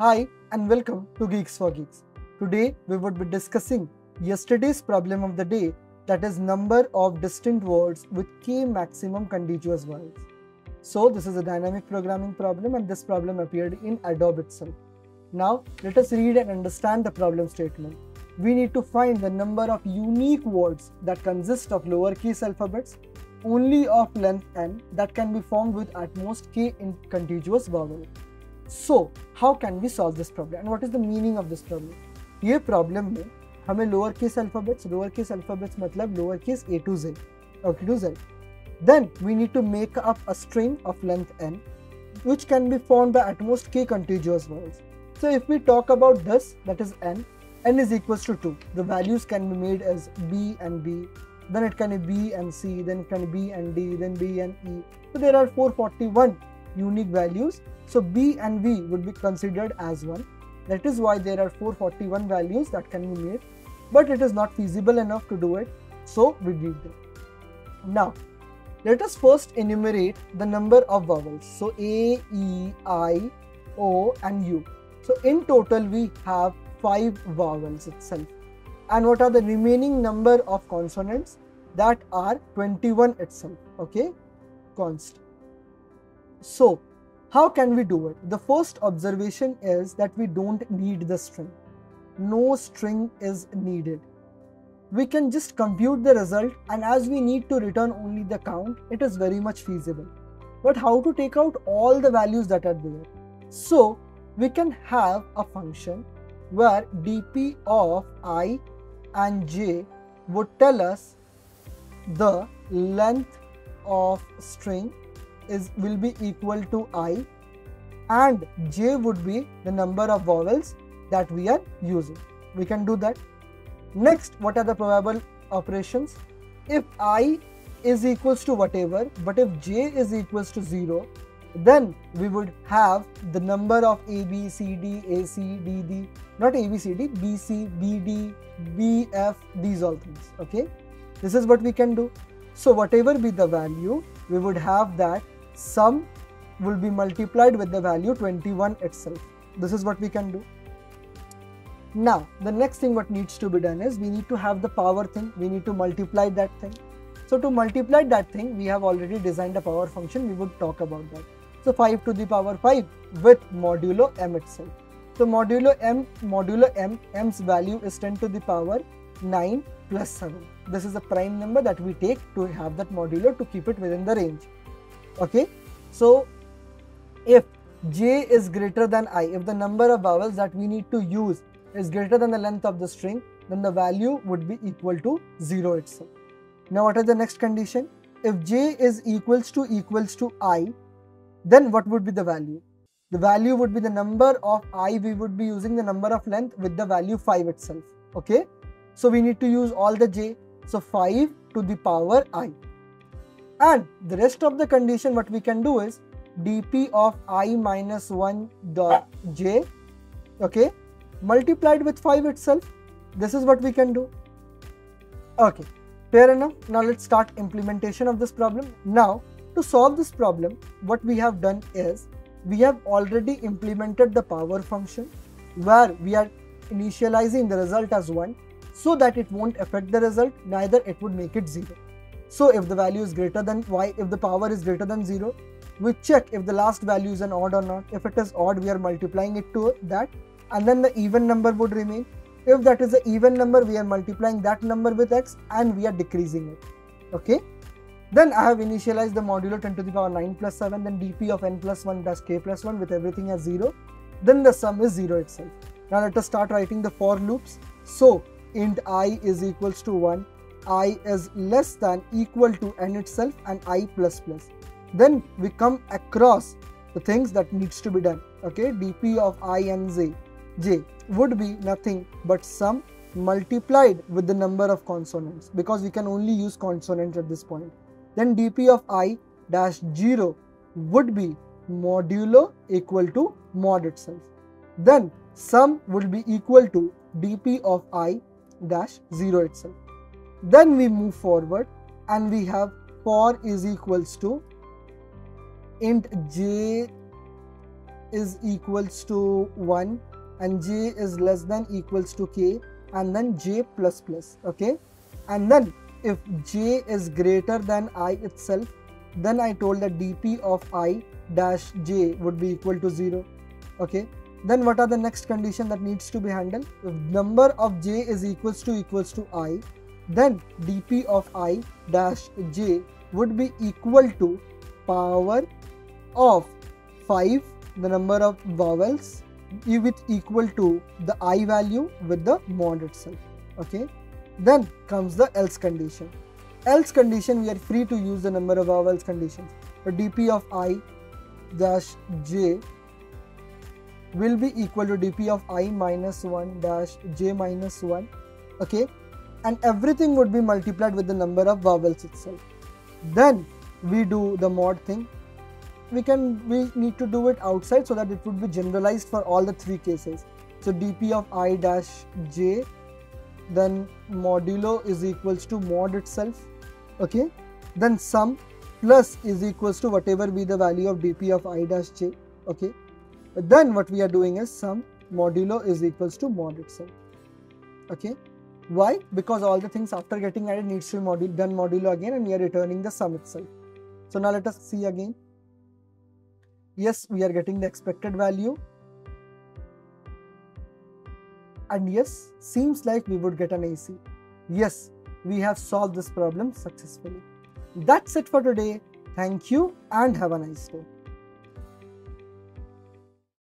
Hi and welcome to Geeks for Geeks. Today we would be discussing yesterday's problem of the day that is number of distinct words with k maximum contiguous vowels. So this is a dynamic programming problem and this problem appeared in Adobe itself. Now let us read and understand the problem statement. We need to find the number of unique words that consist of lowercase alphabets only of length n that can be formed with at most k in contiguous vowel. So how can we solve this problem and what is the meaning of this problem? ये problem में हमें lower case alphabets lower case alphabets मतलब lower case A to Z okay to Z then we need to make up a string of length n which can be formed by at most k contiguous vowels so if we talk about this that is n n is equals to 2 the values can be made as b and b then it can be b and c then it can be b and d then b and e so there are 441 unique values so b and V would be considered as one that is why there are 441 values that can be made but it is not feasible enough to do it so we leave them now let us first enumerate the number of vowels. So A, E, I, O and U. So in total we have 5 vowels itself. And what are the remaining number of consonants? That are 21 itself. Okay, const. So how can we do it? The first observation is that we don't need the string. No string is needed we can just compute the result and as we need to return only the count it is very much feasible but how to take out all the values that are there so we can have a function where dp of i and j would tell us the length of string is will be equal to i and j would be the number of vowels that we are using we can do that Next, what are the probable operations? If i is equals to whatever, but if j is equals to 0, then we would have the number of a, b, c, d, a, c, d, d, not a, b, c, d, b, c, b, d, b, f, these all things, okay? This is what we can do. So whatever be the value, we would have that sum will be multiplied with the value 21 itself. This is what we can do. Now, the next thing what needs to be done is we need to have the power thing, we need to multiply that thing. So to multiply that thing, we have already designed a power function, we would talk about that. So 5 to the power 5 with modulo m itself. So modulo m, modulo m, m's value is 10 to the power 9 plus 7. This is a prime number that we take to have that modulo to keep it within the range. Okay, so if j is greater than i, if the number of vowels that we need to use is greater than the length of the string, then the value would be equal to 0 itself. Now what is the next condition? If j is equals to equals to i, then what would be the value? The value would be the number of i, we would be using the number of length with the value 5 itself. Okay, so we need to use all the j. So 5 to the power i. And the rest of the condition what we can do is dp of i minus 1 dot j okay multiplied with 5 itself. This is what we can do. Okay, fair enough. Now let's start implementation of this problem. Now to solve this problem, what we have done is we have already implemented the power function where we are initializing the result as 1 so that it won't affect the result, neither it would make it 0. So if the value is greater than y, if the power is greater than 0, we check if the last value is an odd or not. If it is odd, we are multiplying it to that and then the even number would remain. If that is an even number, we are multiplying that number with x and we are decreasing it. Okay. Then I have initialized the modulo 10 to the power 9 plus 7, then dp of n plus 1 dash k plus 1 with everything as 0. Then the sum is 0 itself. Now let us start writing the for loops. So int i is equals to 1, i is less than equal to n itself and i plus plus. Then we come across the things that needs to be done. Okay, dp of i and z j would be nothing but sum multiplied with the number of consonants because we can only use consonants at this point. Then dp of i dash 0 would be modulo equal to mod itself. Then sum would be equal to dp of i dash 0 itself. Then we move forward and we have for is equals to int j is equals to 1 and j is less than equals to k and then j plus plus okay? And then if j is greater than i itself then i told that dp of i dash j would be equal to 0 okay? Then what are the next condition that needs to be handled? If number of j is equals to equals to i then dp of i dash j would be equal to power of 5 the number of vowels with equal to the i value with the mod itself okay? Then comes the else condition. Else condition we are free to use the number of vowels conditions. But dp of i dash j will be equal to dp of i minus 1 dash j minus 1 okay and everything would be multiplied with the number of vowels itself. Then we do the mod thing. We can we need to do it outside so that it would be generalized for all the three cases. So dp of i dash j then modulo is equals to mod itself okay? Then sum plus is equals to whatever be the value of dp of i dash j okay? Then what we are doing is sum modulo is equals to mod itself okay why? Because all the things after getting added needs to be module done modulo again and we are returning the sum itself. So now let us see again. Yes we are getting the expected value. And yes seems like we would get an AC yes we have solved this problem successfully. That's it for today. Thank you and have a nice day